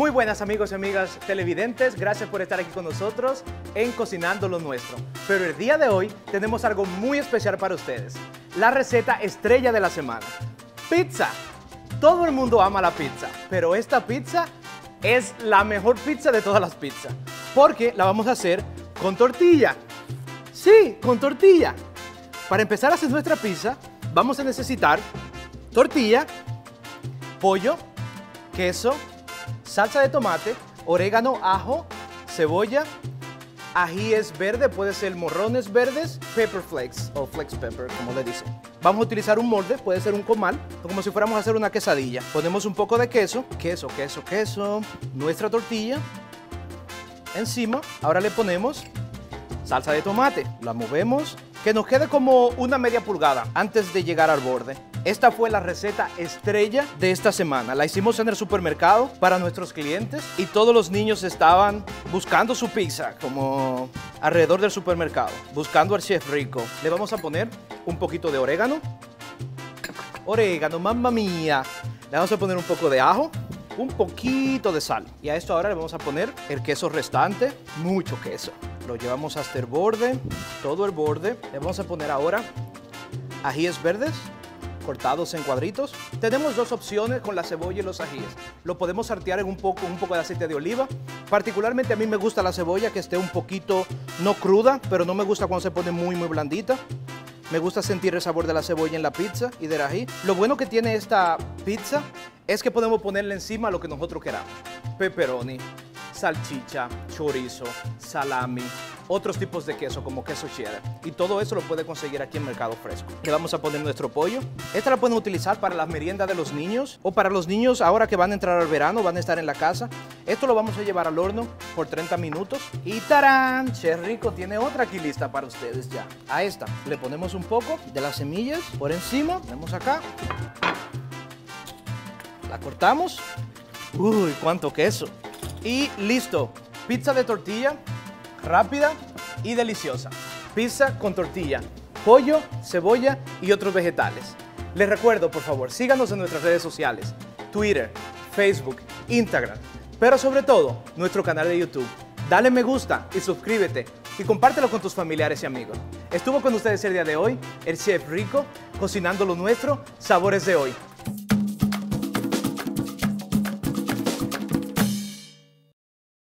Muy buenas amigos y amigas televidentes, gracias por estar aquí con nosotros en Cocinando lo Nuestro. Pero el día de hoy tenemos algo muy especial para ustedes, la receta estrella de la semana, pizza. Todo el mundo ama la pizza, pero esta pizza es la mejor pizza de todas las pizzas, porque la vamos a hacer con tortilla. Sí, con tortilla. Para empezar a hacer nuestra pizza, vamos a necesitar tortilla, pollo, queso, salsa de tomate, orégano, ajo, cebolla, ajíes verde, puede ser morrones verdes, pepper flakes o flex pepper, como le dicen. Vamos a utilizar un molde, puede ser un comal, como si fuéramos a hacer una quesadilla. Ponemos un poco de queso, queso, queso, queso, nuestra tortilla. Encima, ahora le ponemos salsa de tomate, la movemos, que nos quede como una media pulgada antes de llegar al borde. Esta fue la receta estrella de esta semana. La hicimos en el supermercado para nuestros clientes y todos los niños estaban buscando su pizza como alrededor del supermercado, buscando al chef rico. Le vamos a poner un poquito de orégano. Orégano, mamma mía. Le vamos a poner un poco de ajo, un poquito de sal. Y a esto ahora le vamos a poner el queso restante, mucho queso. Lo llevamos hasta el borde, todo el borde. Le vamos a poner ahora ajíes verdes, cortados en cuadritos. Tenemos dos opciones con la cebolla y los ajíes. Lo podemos saltear en un poco, un poco de aceite de oliva. Particularmente a mí me gusta la cebolla que esté un poquito, no cruda, pero no me gusta cuando se pone muy, muy blandita. Me gusta sentir el sabor de la cebolla en la pizza y del ají. Lo bueno que tiene esta pizza es que podemos ponerle encima lo que nosotros queramos. Pepperoni, salchicha, chorizo, salami, otros tipos de queso como queso cheddar. Y todo eso lo puede conseguir aquí en Mercado Fresco. Le vamos a poner nuestro pollo. Esta la pueden utilizar para la merienda de los niños o para los niños ahora que van a entrar al verano, van a estar en la casa. Esto lo vamos a llevar al horno por 30 minutos. Y tarán, Che Rico tiene otra aquí lista para ustedes ya. A esta le ponemos un poco de las semillas por encima. Ponemos acá. La cortamos. Uy, cuánto queso. Y listo, pizza de tortilla, rápida y deliciosa. Pizza con tortilla, pollo, cebolla y otros vegetales. Les recuerdo, por favor, síganos en nuestras redes sociales, Twitter, Facebook, Instagram, pero sobre todo nuestro canal de YouTube. Dale me gusta y suscríbete y compártelo con tus familiares y amigos. Estuvo con ustedes el día de hoy el chef Rico, cocinando lo nuestro, sabores de hoy.